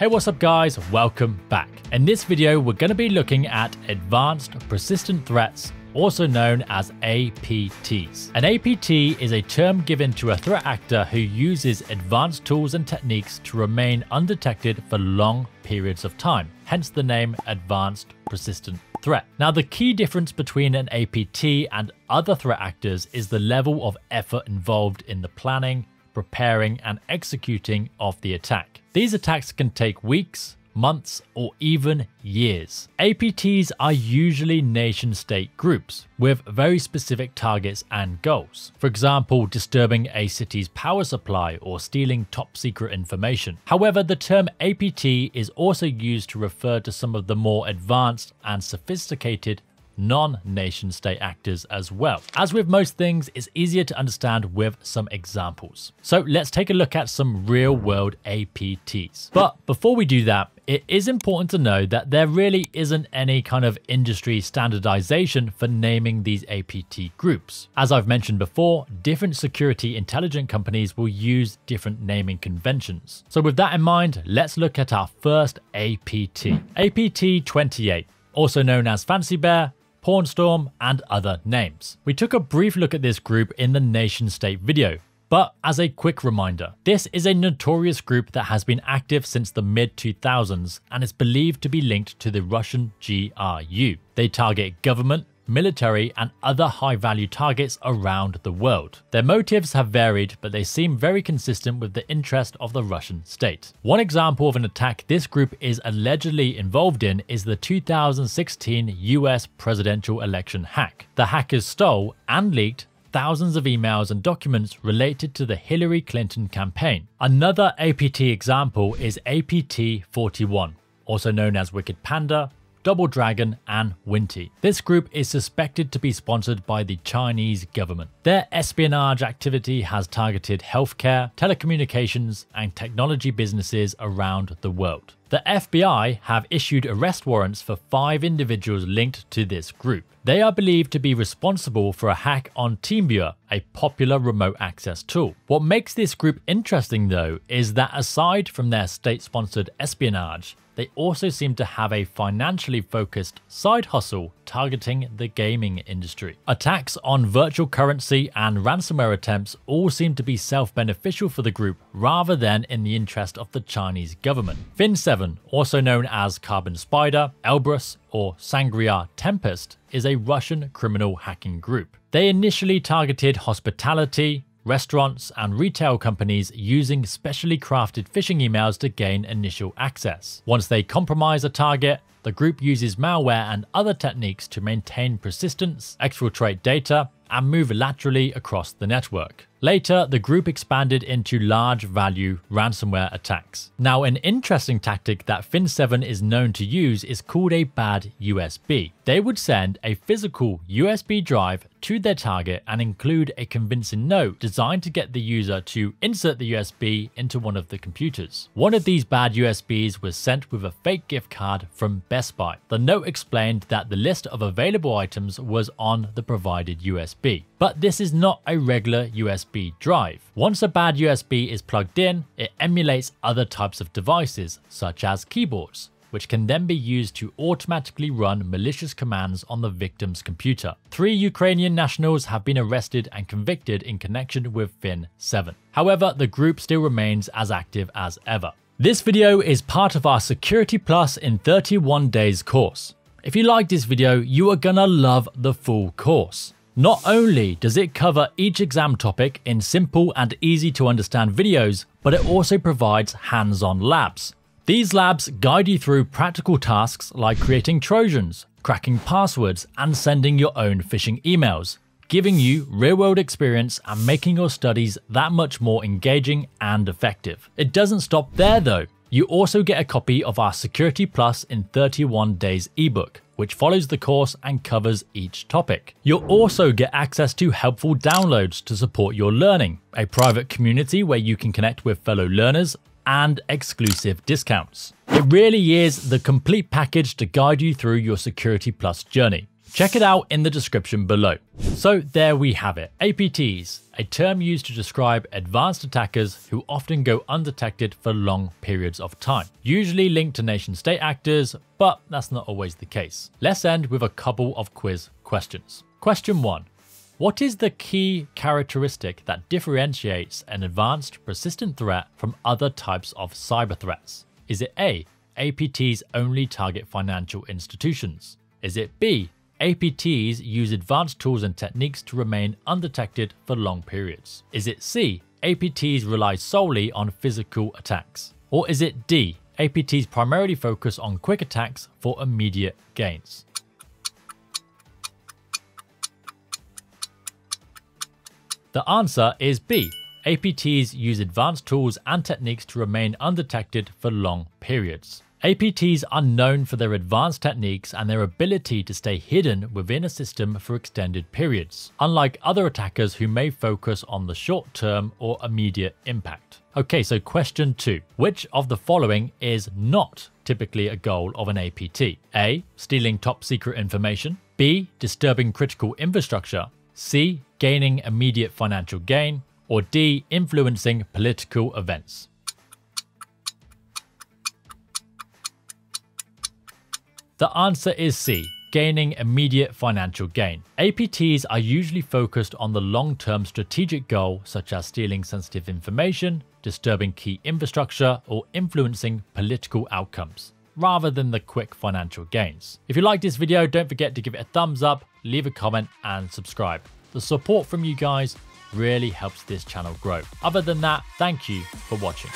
Hey, what's up guys? Welcome back. In this video, we're going to be looking at Advanced Persistent Threats, also known as APTs. An APT is a term given to a threat actor who uses advanced tools and techniques to remain undetected for long periods of time, hence the name Advanced Persistent Threat. Now, the key difference between an APT and other threat actors is the level of effort involved in the planning, preparing, and executing of the attack. These attacks can take weeks, months, or even years. APTs are usually nation state groups with very specific targets and goals. For example, disturbing a city's power supply or stealing top secret information. However, the term APT is also used to refer to some of the more advanced and sophisticated non-nation state actors as well. As with most things, it's easier to understand with some examples. So let's take a look at some real world APTs. But before we do that, it is important to know that there really isn't any kind of industry standardization for naming these APT groups. As I've mentioned before, different security intelligence companies will use different naming conventions. So with that in mind, let's look at our first APT. APT 28, also known as Fancy Bear, Pawn Storm, and other names. We took a brief look at this group in the nation state video, but as a quick reminder, this is a notorious group that has been active since the mid 2000s and is believed to be linked to the Russian GRU. They target government, military, and other high value targets around the world. Their motives have varied, but they seem very consistent with the interest of the Russian state. One example of an attack this group is allegedly involved in is the 2016 US presidential election hack. The hackers stole and leaked thousands of emails and documents related to the Hillary Clinton campaign. Another APT example is APT 41, also known as Wicked Panda, Double Dragon, and Winnti. This group is suspected to be sponsored by the Chinese government. Their espionage activity has targeted healthcare, telecommunications, and technology businesses around the world. The FBI have issued arrest warrants for five individuals linked to this group. They are believed to be responsible for a hack on TeamViewer, a popular remote access tool. What makes this group interesting though is that aside from their state sponsored espionage, they also seem to have a financially focused side hustle targeting the gaming industry. Attacks on virtual currency and ransomware attempts all seem to be self beneficial for the group rather than in the interest of the Chinese government. Fin7, also known as Carbon Spider, Elbrus, or Sangria Tempest, is a Russian criminal hacking group. They initially targeted hospitality, restaurants, and retail companies using specially crafted phishing emails to gain initial access. Once they compromise a target, the group uses malware and other techniques to maintain persistence, exfiltrate data, and move laterally across the network. Later, the group expanded into large value ransomware attacks. Now, an interesting tactic that Fin7 is known to use is called a bad USB. They would send a physical USB drive to their target and include a convincing note designed to get the user to insert the USB into one of the computers. One of these bad USBs was sent with a fake gift card from Best Buy. The note explained that the list of available items was on the provided USB. But this is not a regular USB drive. Once a bad USB is plugged in, it emulates other types of devices, such as keyboards which can then be used to automatically run malicious commands on the victim's computer. Three Ukrainian nationals have been arrested and convicted in connection with Fin7. However, the group still remains as active as ever. This video is part of our Security Plus in 31 days course. If you like this video, you are gonna love the full course. Not only does it cover each exam topic in simple and easy to understand videos, but it also provides hands-on labs. These labs guide you through practical tasks like creating Trojans, cracking passwords, and sending your own phishing emails, giving you real-world experience and making your studies that much more engaging and effective. It doesn't stop there though. You also get a copy of our Security Plus in 31 Days ebook, which follows the course and covers each topic. You'll also get access to helpful downloads to support your learning, a private community where you can connect with fellow learners, and exclusive discounts. It really is the complete package to guide you through your Security Plus journey. Check it out in the description below. So there we have it, APTs, a term used to describe advanced attackers who often go undetected for long periods of time, usually linked to nation state actors, but that's not always the case. Let's end with a couple of quiz questions. Question 1. What is the key characteristic that differentiates an advanced persistent threat from other types of cyber threats? Is it A. APTs only target financial institutions? Is it B. APTs use advanced tools and techniques to remain undetected for long periods? Is it C? APTs rely solely on physical attacks? Or is it D? APTs primarily focus on quick attacks for immediate gains? The answer is B. APTs use advanced tools and techniques to remain undetected for long periods. APTs are known for their advanced techniques and their ability to stay hidden within a system for extended periods, unlike other attackers who may focus on the short term or immediate impact. Okay, so question two. Which of the following is not typically a goal of an APT? A. Stealing top secret information. B. Disturbing critical infrastructure. C. Gaining immediate financial gain. Or D. Influencing political events. The answer is C, gaining immediate financial gain. APTs are usually focused on the long-term strategic goal such as stealing sensitive information, disturbing key infrastructure, or influencing political outcomes rather than the quick financial gains. If you like this video, don't forget to give it a thumbs up, leave a comment and subscribe. The support from you guys really helps this channel grow. Other than that, thank you for watching.